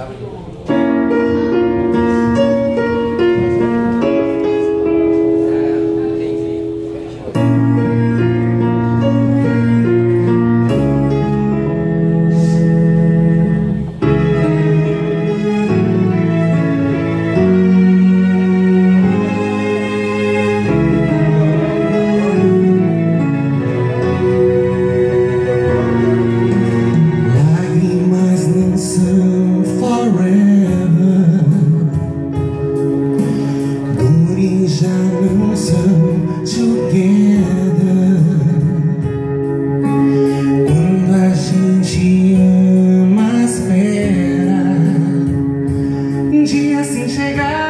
sabe? we shall do so together. Quando a gente ama, espera um dia assim chegar.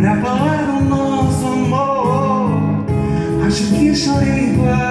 gravar o nosso amor. Acho que chorei igual.